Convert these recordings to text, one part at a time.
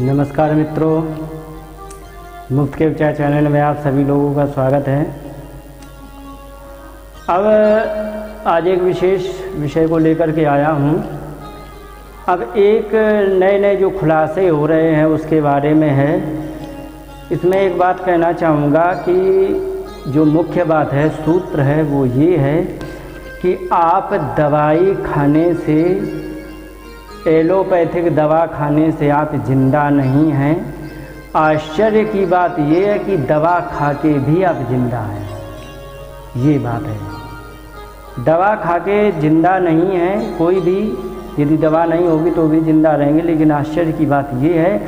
नमस्कार मित्रों मुफ़्त के उपचार चैनल में आप सभी लोगों का स्वागत है। अब, आज एक विशेष विषय को लेकर के आया हूँ। अब एक नए नए जो खुलासे हो रहे हैं, उसके बारे में है। इसमें एक बात कहना चाहूँगा कि जो मुख्य बात है, सूत्र है, वो ये है कि आप दवाई खाने से एलोपैथिक दवा खाने से आप ज़िंदा नहीं हैं। आश्चर्य की बात यह है कि दवा खा के भी आप ज़िंदा हैं। ये बात है। दवा खा के ज़िंदा नहीं है, कोई भी, यदि दवा नहीं होगी तो भी ज़िंदा रहेंगे, लेकिन आश्चर्य की बात ये है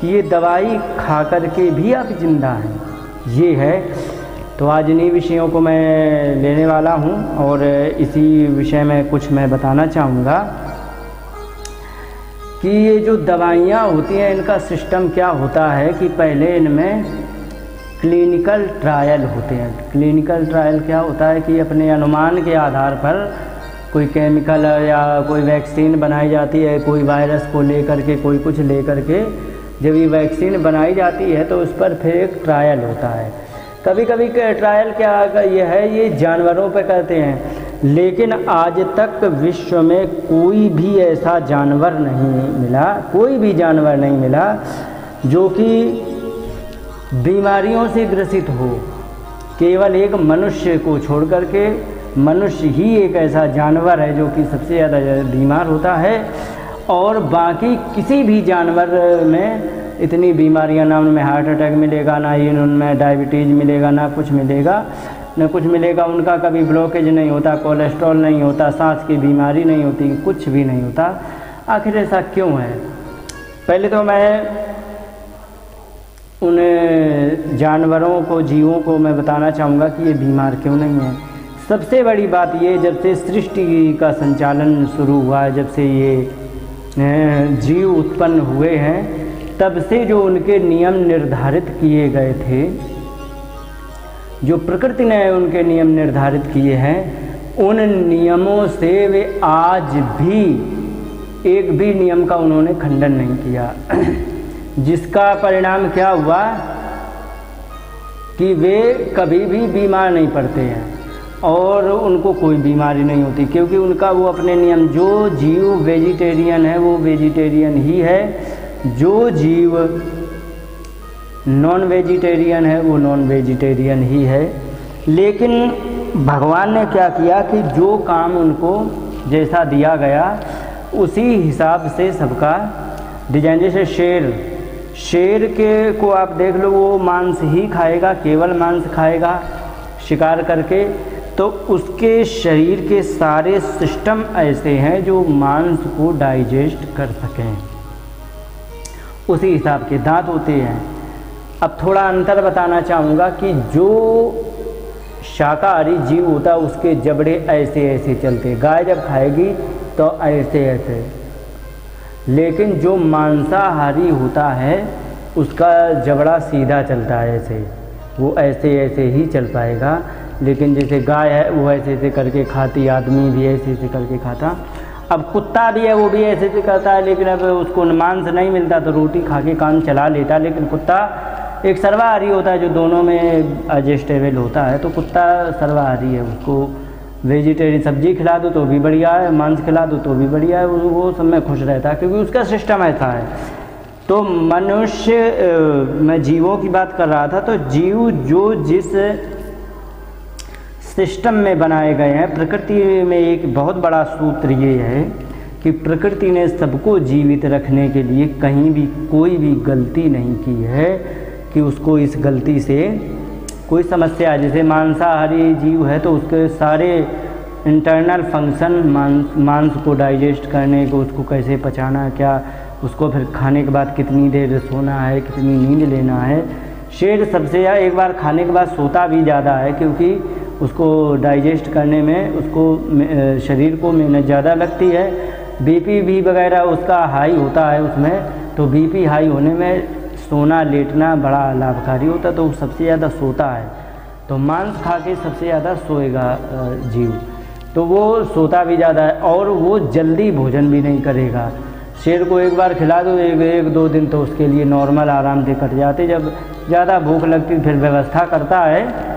कि ये दवाई खा कर के भी आप ज़िंदा हैं। ये है। तो आज इन्हीं विषयों को मैं लेने वाला हूँ, और इसी विषय में कुछ मैं बताना चाहूँगा। कि ये जो दवाइयाँ होती हैं, इनका सिस्टम क्या होता है कि पहले इनमें क्लिनिकल ट्रायल होते हैं। क्लिनिकल ट्रायल क्या होता है कि अपने अनुमान के आधार पर कोई केमिकल या कोई वैक्सीन बनाई जाती है, कोई वायरस को लेकर के, कोई कुछ लेकर के, जब ये वैक्सीन बनाई जाती है तो उस पर फिर एक ट्रायल होता है। कभी कभी ट्रायल क्या ये है, ये जानवरों पर करते हैं। लेकिन आज तक विश्व में कोई भी ऐसा जानवर नहीं मिला, कोई भी जानवर नहीं मिला, जो कि बीमारियों से ग्रसित हो। केवल एक मनुष्य को छोड़ कर के मनुष्य ही एक ऐसा जानवर है, जो कि सबसे ज़्यादा बीमार होता है। और बाकी किसी भी जानवर में इतनी बीमारियाँ ना उनमें हार्ट अटैक मिलेगा, ना ही उनमें डायबिटीज़ मिलेगा, ना कुछ मिलेगा। न कुछ मिलेगा, उनका कभी ब्लॉकेज नहीं होता कोलेस्ट्रॉल नहीं होता, सांस की बीमारी नहीं होती, कुछ भी नहीं होता। आखिर ऐसा क्यों है? पहले तो मैं उन जानवरों को, जीवों को मैं बताना चाहूँगा कि ये बीमार क्यों नहीं है। सबसे बड़ी बात ये, जब से सृष्टि का संचालन शुरू हुआ है, जब से ये जीव उत्पन्न हुए हैं तब से जो उनके नियम निर्धारित किए गए थे, जो प्रकृति ने उनके नियम निर्धारित किए हैं, उन नियमों से वे आज भी एक भी नियम का उन्होंने खंडन नहीं किया। जिसका परिणाम क्या हुआ? कि वे कभी भी बीमार नहीं पड़ते हैं और उनको कोई बीमारी नहीं होती, क्योंकि उनका वो अपने नियम, जो जीव वेजिटेरियन है, वो वेजिटेरियन ही है। जो जीव नॉन वेजिटेरियन है, वो नॉन वेजिटेरियन ही है। लेकिन भगवान ने क्या किया कि जो काम उनको जैसा दिया गया, उसी हिसाब से सबका डिज़ाइन। जैसे शेर शेर के को आप देख लो, वो मांस ही खाएगा, केवल मांस खाएगा, शिकार करके। तो उसके शरीर के सारे सिस्टम ऐसे हैं जो मांस को डाइजेस्ट कर सकें। उसी हिसाब के दांत होते हैं। अब थोड़ा अंतर बताना चाहूँगा कि जो शाकाहारी जीव होता है, उसके जबड़े ऐसे ऐसे चलते गाय जब खाएगी तो ऐसे ऐसे। लेकिन जो मांसाहारी होता है, उसका जबड़ा सीधा चलता है ऐसे। वो ऐसे ऐसे ही चल पाएगा। लेकिन जैसे गाय है, वो ऐसे ऐसे करके खाती, आदमी भी ऐसे ऐसे करके खाता। अब कुत्ता भी है, वो भी ऐसे ऐसे करता है, लेकिन अब उसको मांस नहीं मिलता तो रोटी खा के काम चला लेता लेकिन कुत्ता एक सर्वाहारी होता है, जो दोनों में एडजस्टेबल होता है। तो कुत्ता सर्वाहारी है, उसको वेजिटेरियन सब्ज़ी खिला दो तो भी बढ़िया है, मांस खिला दो तो भी बढ़िया है, वो सब में खुश रहता है, क्योंकि उसका सिस्टम ऐसा है। तो मनुष्य मैं जीवों की बात कर रहा था तो जीव जो जिस सिस्टम में बनाए गए हैं। प्रकृति में एक बहुत बड़ा सूत्र ये है कि प्रकृति ने सबको जीवित रखने के लिए कहीं भी कोई भी गलती नहीं की है कि उसको इस गलती से कोई समस्या, जैसे मांसाहारी जीव है तो उसके सारे इंटरनल फ़ंक्शन मांस मांस को डाइजेस्ट करने को, उसको कैसे पचाना, क्या, उसको फिर खाने के बाद कितनी देर सोना है, कितनी नींद लेना है। शेर सबसे एक बार खाने के बाद सोता भी ज़्यादा है क्योंकि उसको डाइजेस्ट करने में, उसको शरीर को मेहनत ज़्यादा लगती है। बीपी भी वगैरह उसका हाई होता है उसमें तो बीपी हाई होने में सोना लेटना बड़ा लाभकारी होता तो सबसे ज़्यादा सोता है। तो मांस खा के सबसे ज़्यादा सोएगा जीव। तो वो सोता भी ज़्यादा है और वो जल्दी भोजन भी नहीं करेगा। शेर को एक बार खिला दो, एक एक, दो दिन तो उसके लिए नॉर्मल आराम से कट जाते, जब ज़्यादा भूख लगती फिर व्यवस्था करता है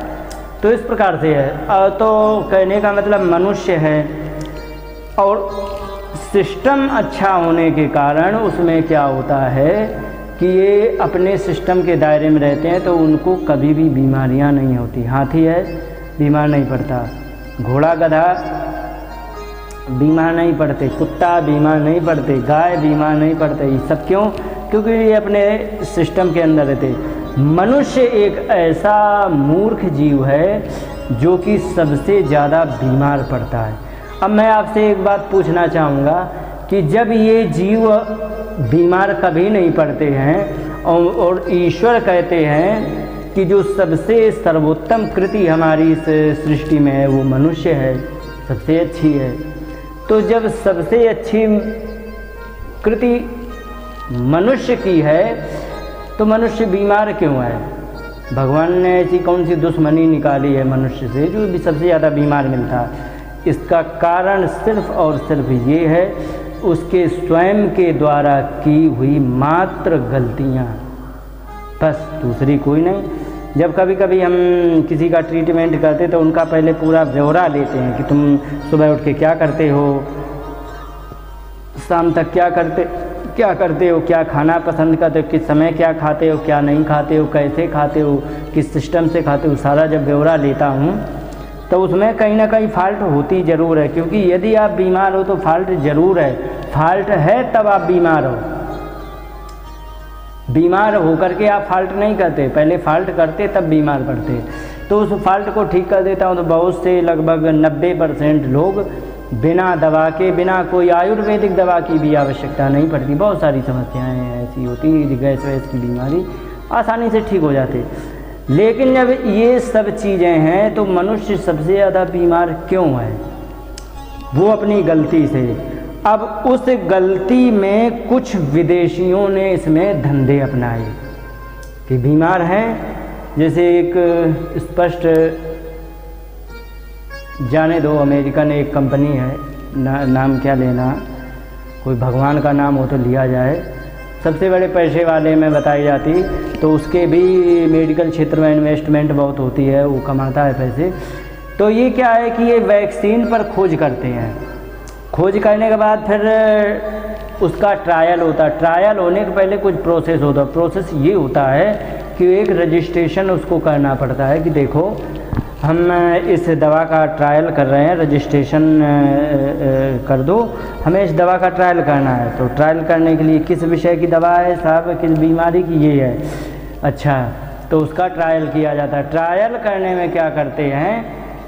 तो इस प्रकार से है। तो कहने का मतलब मनुष्य है और सिस्टम अच्छा होने के कारण उसमें क्या होता है कि ये अपने सिस्टम के दायरे में रहते हैं तो उनको कभी भी बीमारियाँ नहीं होती। हाथी है, बीमार नहीं पड़ता। घोड़ा, गधा बीमार नहीं पड़ते। कुत्ता बीमार नहीं पड़ते। गाय बीमार नहीं पड़ते। ये सब क्यों? क्योंकि ये अपने सिस्टम के अंदर रहते। मनुष्य एक ऐसा मूर्ख जीव है जो कि सबसे ज़्यादा बीमार पड़ता है। अब मैं आपसे एक बात पूछना चाहूँगा कि जब ये जीव बीमार कभी नहीं पड़ते हैं और, ईश्वर कहते हैं कि जो सबसे सर्वोत्तम कृति हमारी इस सृष्टि में है वो मनुष्य है सबसे अच्छी है। तो जब सबसे अच्छी कृति मनुष्य की है तो मनुष्य बीमार क्यों है? भगवान ने ऐसी कौन सी दुश्मनी निकाली है मनुष्य से जो भी सबसे ज़्यादा बीमार मिलता? इसका कारण सिर्फ़ और सिर्फ़ ये है, उसके स्वयं के द्वारा की हुई मात्र गलतियाँ। बस दूसरी कोई नहीं। जब कभी कभी हम किसी का ट्रीटमेंट करते तो उनका पहले पूरा ब्यौरा लेते हैं कि तुम सुबह उठ के क्या करते हो? शाम तक क्या करते? क्या करते हो? क्या खाना पसंद करते हो? किस समय क्या खाते हो? क्या नहीं खाते हो? कैसे खाते हो? किस सिस्टम से खाते हो? सारा जब ब्यौरा लेता हूँ तो उसमें कहीं ना कहीं फॉल्ट होती ज़रूर है। क्योंकि यदि आप बीमार हो तो फॉल्ट ज़रूर है। फॉल्ट है, तब आप बीमार हो। बीमार होकर के आप फाल्ट नहीं करते। पहले फाल्ट करते, तब बीमार पड़ते। तो उस फाल्ट को ठीक कर देता हूँ तो बहुत से लगभग 90 परसेंट लोग बिना दवा के, बिना कोई आयुर्वेदिक दवा की भी आवश्यकता नहीं पड़ती। बहुत सारी समस्याएँ ऐसी होती गैस वैस की बीमारी आसानी से ठीक हो जाते। लेकिन जब ये सब चीज़ें हैं तो मनुष्य सबसे ज़्यादा बीमार क्यों है? वो अपनी गलती से। अब उस गलती में कुछ विदेशियों ने इसमें धंधे अपनाए कि बीमार हैं। जैसे एक स्पष्ट जाने दो अमेरिकन एक कंपनी है ना, नाम क्या लेना कोई भगवान का नाम हो तो लिया जाए। सबसे बड़े पैसे वाले में बताई जाती तो उसके भी मेडिकल क्षेत्र में इन्वेस्टमेंट बहुत होती है वो कमाता है पैसे। तो ये क्या है कि ये वैक्सीन पर खोज करते हैं। खोज करने के बाद फिर उसका ट्रायल होता। है ट्रायल होने के पहले कुछ प्रोसेस होता। है प्रोसेस ये होता है कि एक रजिस्ट्रेशन उसको करना पड़ता है कि देखो हम इस दवा का ट्रायल कर रहे हैं रजिस्ट्रेशन कर दो। हमें इस दवा का ट्रायल करना है। तो ट्रायल करने के लिए किस विषय की दवा है साहब? किस बीमारी की? ये है। अच्छा तो उसका ट्रायल किया जाता है। ट्रायल करने में क्या करते हैं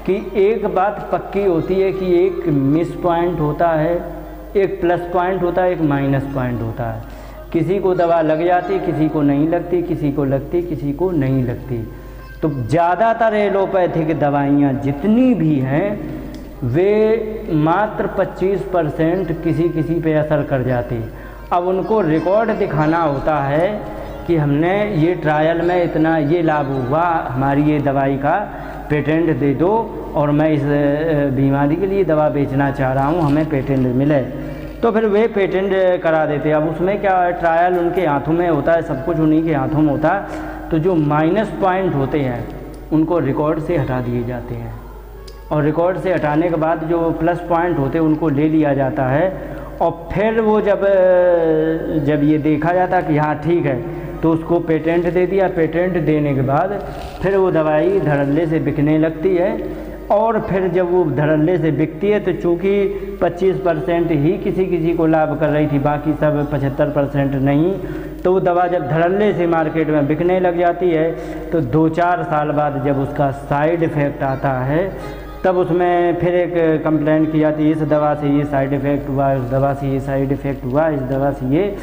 कि एक बात पक्की होती है कि एक मिस पॉइंट होता है, एक प्लस पॉइंट होता है, एक माइनस पॉइंट होता है। किसी को दवा लग जाती, किसी को नहीं लगती, किसी को लगती, किसी को नहीं लगती। तो ज़्यादातर एलोपैथिक दवाइयाँ जितनी भी हैं, वे मात्र 25 परसेंट किसी किसी पे असर कर जाती अब उनको रिकॉर्ड दिखाना होता है कि हमने ये ट्रायल में इतना ये लाभ हुआ, हमारी ये दवाई का पेटेंट दे दो और मैं इस बीमारी के लिए दवा बेचना चाह रहा हूँ, हमें पेटेंट मिले। तो फिर वे पेटेंट करा देते अब उसमें क्या ट्रायल उनके हाथों में होता है, सब कुछ उन्हीं के हाथों में होता है। तो जो माइनस पॉइंट होते हैं, उनको रिकॉर्ड से हटा दिए जाते हैं। और रिकॉर्ड से हटाने के बाद जो प्लस पॉइंट होते हैं, उनको ले लिया जाता है। और फिर वो जब जब ये देखा जाता कि हाँ ठीक है तो उसको पेटेंट दे दिया। पेटेंट देने के बाद फिर वो दवाई धड़ल्ले से बिकने लगती है। और फिर जब वो धड़ल्ले से बिकती है तो चूँकि 25 परसेंट ही किसी किसी को लाभ कर रही थी, बाकी सब 75 परसेंट नहीं तो वो दवा जब धड़ल्ले से मार्केट में बिकने लग जाती है तो दो चार साल बाद जब उसका साइड इफ़ेक्ट आता है, तब उसमें फिर एक कंप्लेंट की जाती है, इस दवा से ये साइड इफ़ेक्ट हुआ उस दवा से ये साइड इफ़ेक्ट हुआ, इस दवा से ये।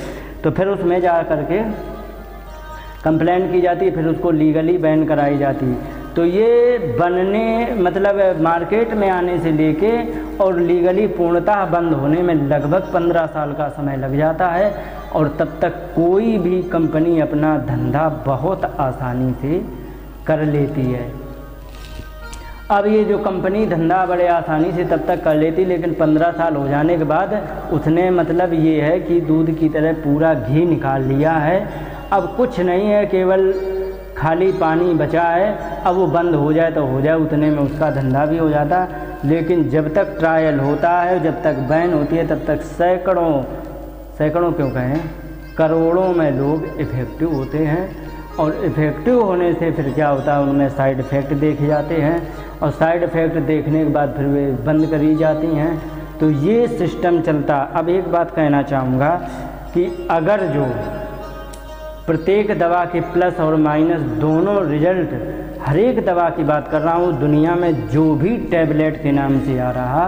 तो फिर उसमें जा करके कंप्लेंट की जाती है, फिर उसको लीगली बैन कराई जाती है। तो ये बनने मतलब मार्केट में आने से लेके और लीगली पूर्णतः बंद होने में लगभग पंद्रह साल का समय लग जाता है और तब तक कोई भी कंपनी अपना धंधा बहुत आसानी से कर लेती है। अब ये जो कंपनी धंधा बड़े आसानी से तब तक कर लेती, लेकिन पंद्रह साल हो जाने के बाद उसने मतलब ये है कि दूध की तरह पूरा घी निकाल लिया है। अब कुछ नहीं है, केवल खाली पानी बचा है अब वो बंद हो जाए तो हो जाए, उतने में उसका धंधा भी हो जाता। लेकिन जब तक ट्रायल होता है, जब तक बैन होती है, तब तक सैकड़ों सैकड़ों क्यों कहें? करोड़ों में लोग इफ़ेक्टिव होते हैं। और इफ़ेक्टिव होने से फिर क्या होता है? उनमें साइड इफ़ेक्ट देखे जाते हैं। और साइड इफ़ेक्ट देखने के बाद फिर वे बंद करी जाती हैं। तो ये सिस्टम चलता। अब एक बात कहना चाहूँगा कि अगर जो प्रत्येक दवा के प्लस और माइनस दोनों रिज़ल्ट हर एक दवा की बात कर रहा हूँ, दुनिया में जो भी टैबलेट के नाम से आ रहा,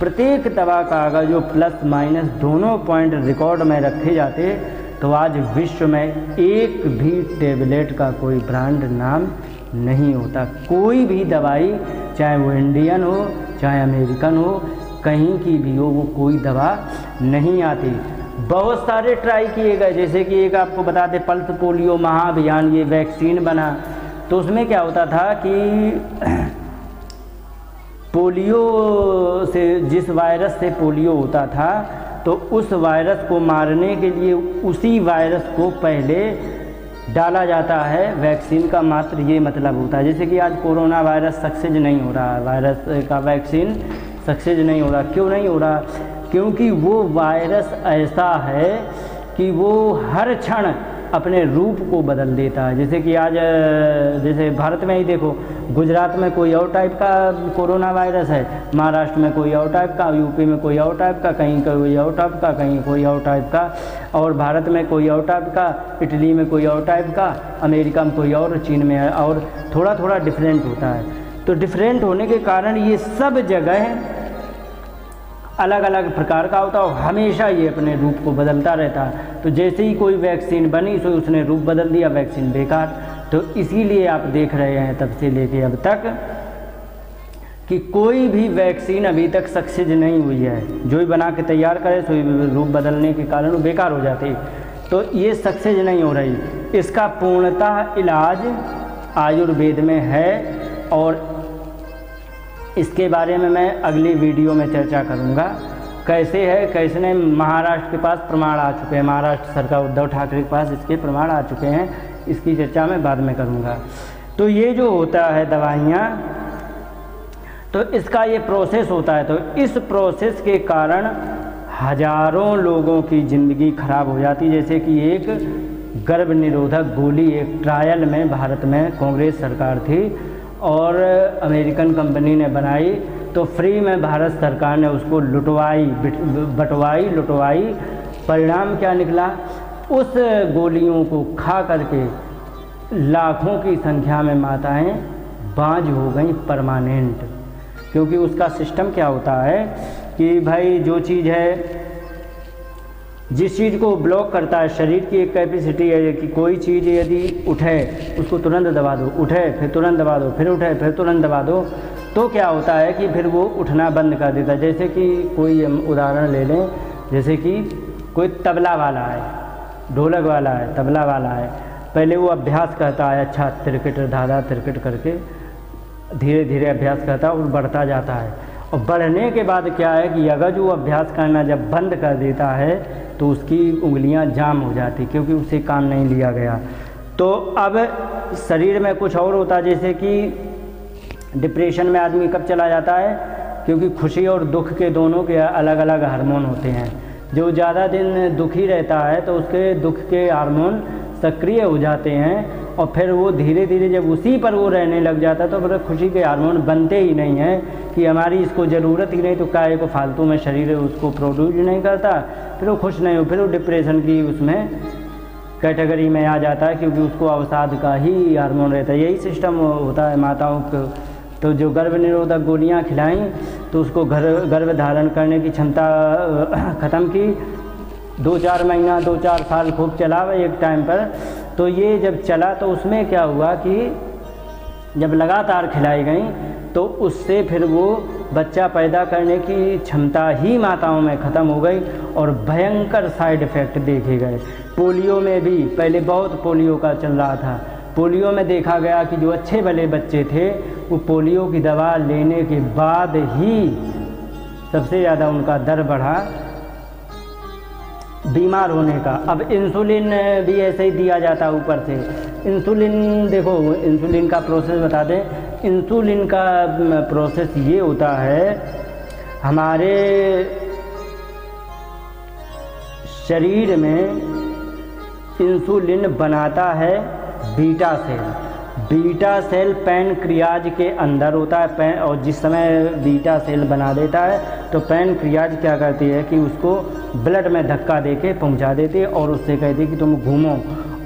प्रत्येक दवा का अगर जो प्लस माइनस दोनों पॉइंट रिकॉर्ड में रखे जाते तो आज विश्व में एक भी टेबलेट का कोई ब्रांड नाम नहीं होता। कोई भी दवाई, चाहे वो इंडियन हो, चाहे अमेरिकन हो, कहीं की भी हो, वो कोई दवा नहीं आती। बहुत सारे ट्राई किए गए, जैसे कि एक आपको बता दें पल्स पोलियो महाअभियान, ये वैक्सीन बना। तो उसमें क्या होता था कि पोलियो से, जिस वायरस से पोलियो होता था तो उस वायरस को मारने के लिए उसी वायरस को पहले डाला जाता है, वैक्सीन का मात्र ये मतलब होता है। जैसे कि आज कोरोना वायरस सक्सेज नहीं हो रहा, वायरस का वैक्सीन सक्सेज नहीं हो रहा। क्यों नहीं हो रहा? क्योंकि वो वायरस ऐसा है कि वो हर क्षण अपने रूप को बदल देता है। जैसे कि आज, जैसे भारत में ही देखो, गुजरात में कोई और टाइप का कोरोना वायरस है, महाराष्ट्र में कोई और टाइप का यूपी में कोई और टाइप का, कहीं कोई और टाइप का, कहीं कोई और टाइप का, और भारत में कोई और टाइप का, इटली में कोई और टाइप का, अमेरिका में कोई और, चीन में और थोड़ा थोड़ा डिफरेंट होता है। तो डिफरेंट होने के कारण ये सब जगह अलग अलग प्रकार का होता है हमेशा ये अपने रूप को बदलता रहता। है तो जैसे ही कोई वैक्सीन बनी तो उसने रूप बदल दिया, वैक्सीन बेकार। तो इसीलिए आप देख रहे हैं तब से लेके अब तक कि कोई भी वैक्सीन अभी तक सक्सेस नहीं हुई है। जो भी बना के तैयार करे तो रूप बदलने के कारण वो बेकार हो जाती। तो ये सक्सेस नहीं हो रही। इसका पूर्णतः इलाज आयुर्वेद में है और इसके बारे में मैं अगली वीडियो में चर्चा करूँगा। कैसे है कैसे नहीं महाराष्ट्र के पास प्रमाण आ चुके हैं। महाराष्ट्र सरकार उद्धव ठाकरे के पास इसके प्रमाण आ चुके हैं। इसकी चर्चा मैं बाद में करूँगा। तो ये जो होता है दवाइयाँ तो इसका ये प्रोसेस होता है। तो इस प्रोसेस के कारण हज़ारों लोगों की ज़िंदगी खराब हो जाती जैसे कि एक गर्भ निरोधक गोली एक ट्रायल में भारत में कांग्रेस सरकार थी। और अमेरिकन कंपनी ने बनाई तो फ्री में भारत सरकार ने उसको लुटवाई बटवाई, लुटवाई। परिणाम क्या निकला? उस गोलियों को खा करके लाखों की संख्या में माताएँ बाँझ हो गई परमानेंट। क्योंकि उसका सिस्टम क्या होता है कि भाई, जो चीज़ है जिस चीज़ को ब्लॉक करता है, शरीर की एक कैपेसिटी है, कि कोई चीज़ यदि उठे, उसको तुरंत दबा दो, उठे, फिर तुरंत दबा दो, फिर उठे, फिर तुरंत दबा दो तो क्या होता है कि फिर वो उठना बंद कर देता है। जैसे कि कोई उदाहरण ले लें, जैसे कि कोई तबला वाला है, ढोलक वाला है, तबला वाला है, पहले वो अभ्यास करता है अच्छा तिरकट, धाधा तिरकट करके धीरे धीरे अभ्यास करता है और बढ़ता जाता है। और बढ़ने के बाद क्या है कि अगर जो अभ्यास करना जब बंद कर देता है तो उसकी उंगलियाँ जाम हो जाती क्योंकि उसे काम नहीं लिया गया। तो अब शरीर में कुछ और होता, जैसे कि डिप्रेशन में आदमी कब चला जाता है? क्योंकि खुशी और दुख के दोनों के अलग अलग हार्मोन होते हैं। जो ज़्यादा दिन दुखी रहता है तो उसके दुख के हार्मोन सक्रिय हो जाते हैं। और फिर वो धीरे धीरे जब उसी पर वो रहने लग जाता तो फिर खुशी के हार्मोन बनते ही नहीं हैं कि हमारी इसको ज़रूरत ही नहीं तो काय को फालतू में शरीर उसको प्रोड्यूस नहीं करता। फिर वो खुश नहीं हो फिर वो डिप्रेशन की उसमें कैटेगरी में आ जाता है क्योंकि उसको अवसाद का ही हार्मोन रहता। है यही सिस्टम होता है माताओं को। तो जो गर्भ निरोधक गोलियाँ खिलाई तो उसको घर, गर्भ धारण करने की क्षमता ख़त्म की। दो चार महीना, दो चार साल खूब चला एक टाइम पर। तो ये जब चला तो उसमें क्या हुआ कि जब लगातार खिलाई गई तो उससे फिर वो बच्चा पैदा करने की क्षमता ही माताओं में ख़त्म हो गई और भयंकर साइड इफ़ेक्ट देखे गए। पोलियो में भी, पहले बहुत पोलियो का चल रहा था। पोलियो में देखा गया कि जो अच्छे भले बच्चे थे, वो पोलियो की दवा लेने के बाद ही सबसे ज़्यादा उनका दर बढ़ा। बीमार होने का। अब इंसुलिन भी ऐसे ही दिया जाता है ऊपर से। इंसुलिन देखो इंसुलिन का प्रोसेस बता दें। इंसुलिन का प्रोसेस ये होता है, हमारे शरीर में इंसुलिन बनाता है beta cell beta cell pancreas के अंदर होता है, पैन और जिस समय बीटा सेल बना देता है तो पैनक्रियाज क्या करती है कि उसको ब्लड में धक्का दे के पहुँचा देती है और उससे कहती है कि तुम घूमो।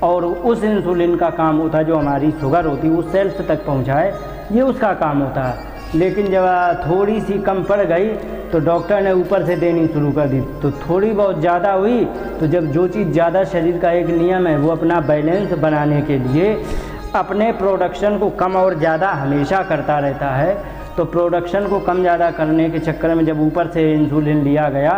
और उस इंसुलिन का काम होता है जो हमारी शुगर होती है, उस सेल्स तक पहुँचाए, ये उसका काम होता है। लेकिन जब थोड़ी सी कम पड़ गई तो डॉक्टर ने ऊपर से देनी शुरू कर दी। तो थोड़ी बहुत ज़्यादा हुई तो जब जो चीज़ ज़्यादा शरीर का एक नियम है, वो अपना बैलेंस बनाने के लिए अपने प्रोडक्शन को कम और ज़्यादा हमेशा करता रहता है। तो प्रोडक्शन को कम ज़्यादा करने के चक्कर में जब ऊपर से इंसुलिन लिया गया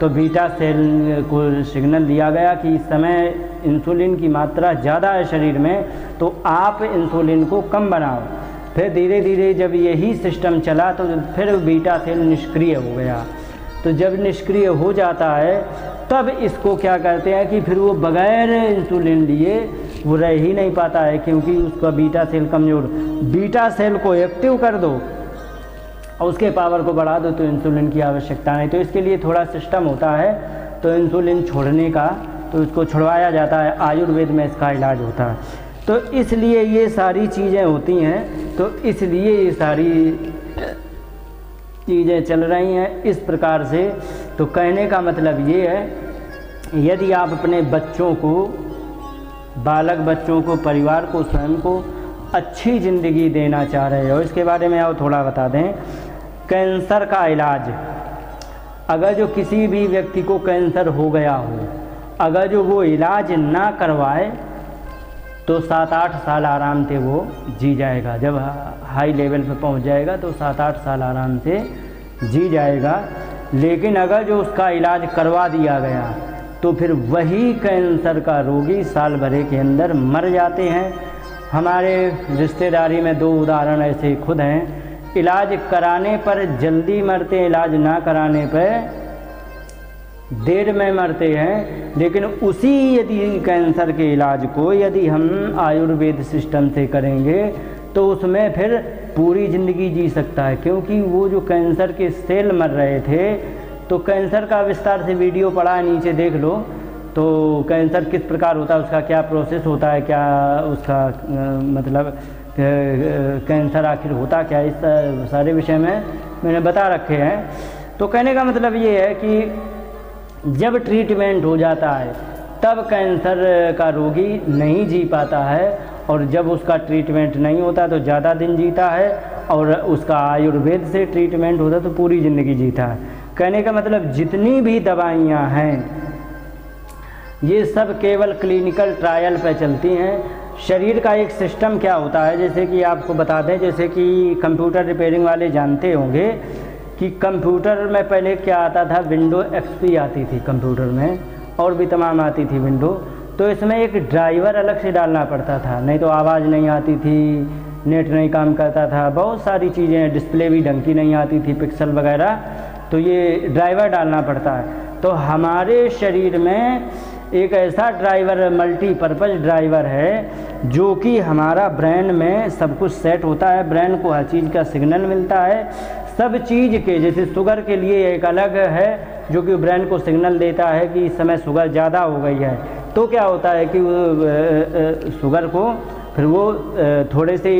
तो बीटा सेल को सिग्नल दिया गया कि इस समय इंसुलिन की मात्रा ज़्यादा है शरीर में तो आप इंसुलिन को कम बनाओ। फिर धीरे धीरे जब यही सिस्टम चला तो फिर बीटा सेल निष्क्रिय हो गया। तो जब निष्क्रिय हो जाता है, तब इसको क्या करते हैं कि फिर वो बगैर इंसुलिन लिए वो रह ही नहीं पाता है क्योंकि उसका बीटा सेल कमज़ोर। बीटा सेल को एक्टिव कर दो और उसके पावर को बढ़ा दो तो इंसुलिन की आवश्यकता नहीं। तो इसके लिए थोड़ा सिस्टम होता है तो इंसुलिन छोड़ने का तो इसको छुड़वाया जाता है। आयुर्वेद में इसका इलाज होता है। तो इसलिए ये सारी चीज़ें होती हैं तो इसलिए ये सारी चीज़ें चल रही हैं इस प्रकार से। तो कहने का मतलब ये है, यदि आप अपने बच्चों को बालक बच्चों को, परिवार को, स्वयं को अच्छी ज़िंदगी देना चाह रहे हो। इसके बारे में आप थोड़ा बता दें, कैंसर का इलाज। अगर जो किसी भी व्यक्ति को कैंसर हो गया हो, अगर जो वो इलाज ना करवाए तो सात आठ साल आराम से वो जी जाएगा। जब हाई लेवल पे पहुँच जाएगा तो सात आठ साल आराम से जी जाएगा। लेकिन अगर जो उसका इलाज करवा दिया गया तो फिर वही कैंसर का रोगी साल भरे के अंदर मर जाते हैं। हमारे रिश्तेदारी में दो उदाहरण ऐसे खुद हैं। इलाज कराने पर जल्दी मरते हैं, इलाज ना कराने पर देर में मरते हैं। लेकिन उसी यदि कैंसर के इलाज को यदि हम आयुर्वेद सिस्टम से करेंगे तो उसमें फिर पूरी ज़िंदगी जी सकता है। क्योंकि वो जो कैंसर के सेल मर रहे थे तो कैंसर का विस्तार से वीडियो पड़ा है नीचे देख लो। तो कैंसर किस प्रकार होता है, उसका क्या प्रोसेस होता है, क्या उसका मतलब कैंसर आखिर होता क्या, इस सारे विषय में मैंने बता रखे हैं। तो कहने का मतलब ये है कि जब ट्रीटमेंट हो जाता है, तब कैंसर का रोगी नहीं जी पाता है और जब उसका ट्रीटमेंट नहीं होता तो ज़्यादा दिन जीता है और उसका आयुर्वेद से ट्रीटमेंट होता तो पूरी ज़िंदगी जीता है। कहने का मतलब जितनी भी दवाइयाँ हैं, ये सब केवल क्लिनिकल ट्रायल पर चलती हैं। शरीर का एक सिस्टम क्या होता है, जैसे कि आपको बता दें, जैसे कि कंप्यूटर रिपेयरिंग वाले जानते होंगे कि कंप्यूटर में पहले क्या आता था, विंडो एक्सपी आती थी कंप्यूटर में, और भी तमाम आती थी विंडो। तो इसमें एक ड्राइवर अलग से डालना पड़ता था, नहीं तो आवाज़ नहीं आती थी, नेट नहीं काम करता था, बहुत सारी चीज़ें, डिस्प्ले भी ढंग की नहीं आती थी, पिक्सल वगैरह। तो ये ड्राइवर डालना पड़ता है। तो हमारे शरीर में एक ऐसा ड्राइवर मल्टीपर्पज़ ड्राइवर है, जो कि हमारा ब्रेन में सब कुछ सेट होता है। ब्रेन को हर चीज़ का सिग्नल मिलता है। सब चीज़ के, जैसे शुगर के लिए एक अलग है, जो कि ब्रेन को सिग्नल देता है कि इस समय शुगर ज़्यादा हो गई है। तो क्या होता है कि शुगर को फिर वो थोड़े से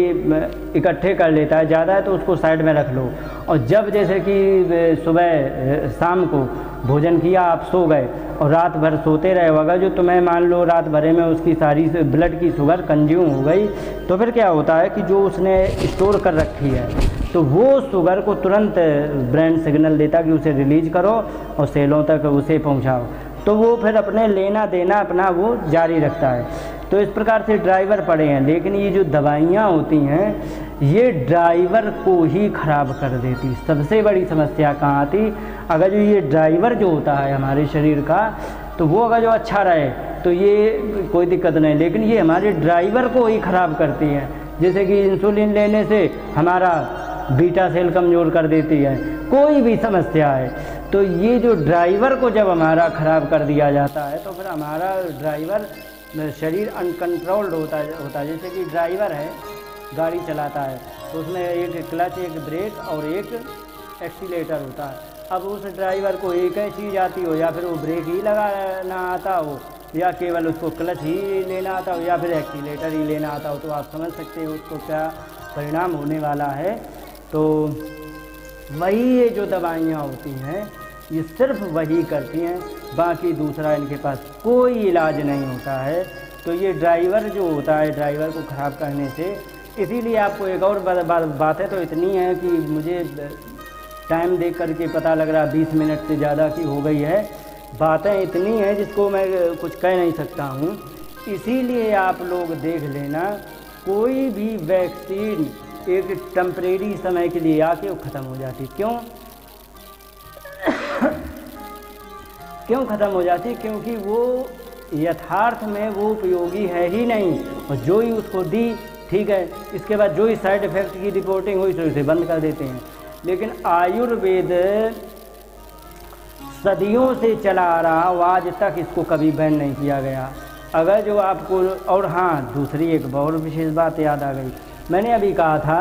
इकट्ठे कर लेता है, ज़्यादा है तो उसको साइड में रख लो। और जब जैसे कि सुबह शाम को भोजन किया, आप सो गए और रात भर सोते रहे अगर जो तुम्हें मान लो रात भरे में उसकी सारी ब्लड की शुगर कंज्यूम हो गई तो फिर क्या होता है कि जो उसने स्टोर कर रखी है तो वो शुगर को तुरंत ब्रेन सिग्नल देता कि उसे रिलीज़ करो और सेलों तक उसे पहुंचाओ। तो वो फिर अपने लेना देना अपना वो जारी रखता है। तो इस प्रकार से ड्राइवर पड़े हैं, लेकिन ये जो दवाइयाँ होती हैं, ये ड्राइवर को ही ख़राब कर देती। सबसे बड़ी समस्या कहाँ आती? अगर जो ये ड्राइवर जो होता है हमारे शरीर का तो वो अगर जो अच्छा रहे तो ये कोई दिक्कत नहीं। लेकिन ये हमारे ड्राइवर को ही ख़राब करती है। जैसे कि इंसुलिन लेने से हमारा बीटा सेल कमज़ोर कर देती है। कोई भी समस्या है तो ये जो ड्राइवर को जब हमारा ख़राब कर दिया जाता है तो फिर हमारा ड्राइवर शरीर अनकंट्रोल्ड होता होता है। जैसे कि ड्राइवर है, गाड़ी चलाता है तो उसमें एक क्लच एक ब्रेक और एक एक्सीटर होता है। अब उस ड्राइवर को एक ही चीज़ आती हो या फिर वो ब्रेक ही लगाना आता हो, या केवल उसको क्लच ही लेना आता हो, या फिर एक्सीटर ही लेना आता हो तो आप समझ सकते हो उसको क्या परिणाम होने वाला है। तो वही ये जो दवाइयाँ होती हैं ये सिर्फ़ वही करती हैं, बाकी दूसरा इनके पास कोई इलाज नहीं होता है। तो ये ड्राइवर जो होता है, ड्राइवर को ख़राब करने से, इसीलिए आपको एक और बात बातें तो इतनी हैं कि मुझे टाइम देख करके पता लग रहा बीस मिनट से ज़्यादा की हो गई है। बातें इतनी हैं जिसको मैं कुछ कह नहीं सकता हूँ। इसीलिए आप लोग देख लेना, कोई भी वैक्सीन एक टम्परेरी समय के लिए आके वो ख़त्म हो जाती। क्यों? क्यों ख़त्म हो जाती? क्योंकि वो यथार्थ में वो उपयोगी है ही नहीं। और जो ही उसको दी, ठीक है, इसके बाद जो ही साइड इफ़ेक्ट की रिपोर्टिंग हुई तो उसे बंद कर देते हैं। लेकिन आयुर्वेद सदियों से चला आ रहा वो आज तक इसको कभी बैन नहीं किया गया। अगर जो आपको, और हाँ दूसरी एक बहुत विशेष बात याद आ गई। मैंने अभी कहा था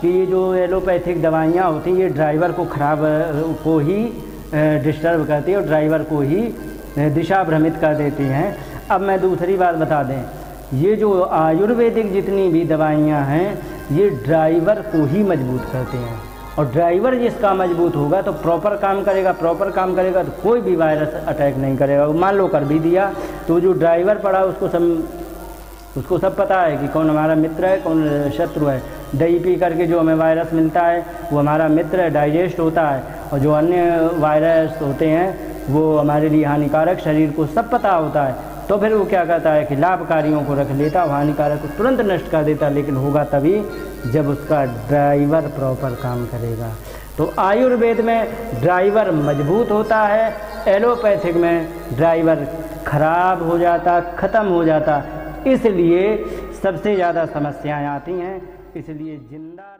कि ये जो एलोपैथिक दवाइयाँ होती हैं, ये ड्राइवर को ख़राब, को ही डिस्टर्ब करती है और ड्राइवर को ही दिशा भ्रमित कर देती हैं। अब मैं दूसरी बात बता दें। ये जो आयुर्वेदिक जितनी भी दवाइयाँ हैं, ये ड्राइवर को ही मज़बूत करते हैं। और ड्राइवर जिसका मज़बूत होगा तो प्रॉपर काम करेगा प्रॉपर काम करेगा तो कोई भी वायरस अटैक नहीं करेगा। मान लो कर भी दिया तो जो ड्राइवर पड़ा उसको सब उसको सब पता है कि कौन हमारा मित्र है, कौन शत्रु है। दही पी करके जो हमें वायरस मिलता है, वो हमारा मित्र है डाइजेस्ट होता है। और जो अन्य वायरस होते हैं, वो हमारे लिए हानिकारक, शरीर को सब पता होता है। तो फिर वो क्या करता है कि लाभकारियों को रख लेता और हानिकारक को तुरंत नष्ट कर देता, लेकिन होगा तभी जब उसका ड्राइवर प्रॉपर काम करेगा। तो आयुर्वेद में ड्राइवर मज़बूत होता है एलोपैथिक में ड्राइवर खराब हो जाता, ख़त्म हो जाता। इसलिए सबसे ज़्यादा समस्याएँ आती हैं, इसलिए ज़िंदा